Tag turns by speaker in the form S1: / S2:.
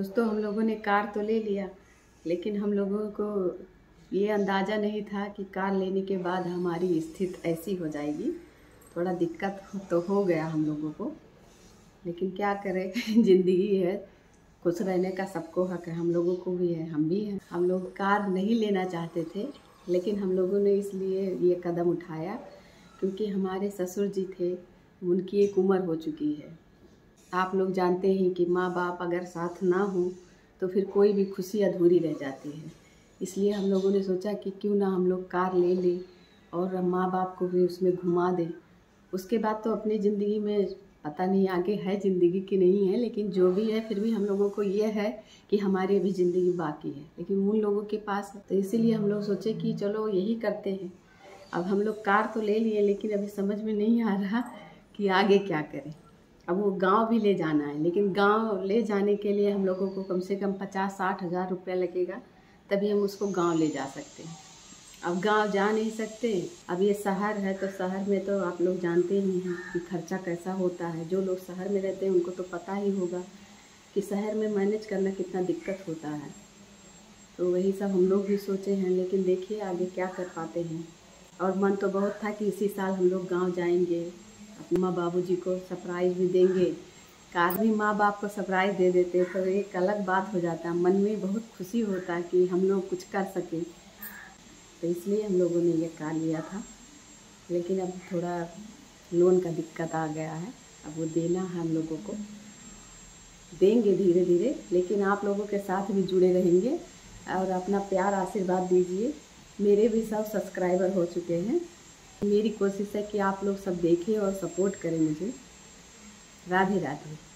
S1: दोस्तों, हम लोगों ने कार तो ले लिया, लेकिन हम लोगों को ये अंदाज़ा नहीं था कि कार लेने के बाद हमारी स्थिति ऐसी हो जाएगी। थोड़ा दिक्कत तो हो गया हम लोगों को, लेकिन क्या करें? ज़िंदगी है, खुश रहने का सबको हक है, हम लोगों को भी है, हम भी हैं। हम लोग कार नहीं लेना चाहते थे, लेकिन हम लोगों ने इसलिए ये कदम उठाया, क्योंकि हमारे ससुर जी थे, उनकी एक उम्र हो चुकी है। आप लोग जानते हैं कि माँ बाप अगर साथ ना हो तो फिर कोई भी खुशी अधूरी रह जाती है। इसलिए हम लोगों ने सोचा कि क्यों ना हम लोग कार ले लें और माँ बाप को भी उसमें घुमा दें। उसके बाद तो अपनी ज़िंदगी में पता नहीं आगे है ज़िंदगी की नहीं है, लेकिन जो भी है, फिर भी हम लोगों को ये है कि हमारी अभी ज़िंदगी बाकी है। लेकिन उन लोगों के पास तो इसीलिए हम लोग सोचे कि चलो यही करते हैं। अब हम लोग कार तो ले लिए, लेकिन अभी समझ में नहीं आ रहा कि आगे क्या करें। अब वो गाँव भी ले जाना है। लेकिन गाँव ले जाने के लिए हम लोगों को कम से कम पचास साठ हज़ार रुपया लगेगा, तभी हम उसको गाँव ले जा सकते हैं। अब गाँव जा नहीं सकते। अब ये शहर है तो शहर में तो आप लोग जानते ही हैं कि खर्चा कैसा होता है। जो लोग शहर में रहते हैं उनको तो पता ही होगा कि शहर में मैनेज करना कितना दिक्कत होता है। तो वही सब हम लोग भी सोचे हैं, लेकिन देखिए आगे क्या कर पाते हैं। और मन तो बहुत था कि इसी साल हम लोग गाँव जाएँगे। अपने माँ बाबू जी को सरप्राइज़ भी देंगे। कार भी माँ बाप को सरप्राइज़ दे देते तो एक अलग बात हो जाता। है मन में बहुत खुशी होता है कि हम लोग कुछ कर सकें। तो इसलिए हम लोगों ने ये कार लिया था। लेकिन अब थोड़ा लोन का दिक्कत आ गया है। अब वो देना है हम लोगों को। देंगे धीरे धीरे लेकिन आप लोगों के साथ भी जुड़े रहेंगे। और अपना प्यार आशीर्वाद दीजिए। मेरे भी सब सब्सक्राइबर हो चुके हैं। मेरी कोशिश है कि आप लोग सब देखें और सपोर्ट करें मुझे। राधे राधे।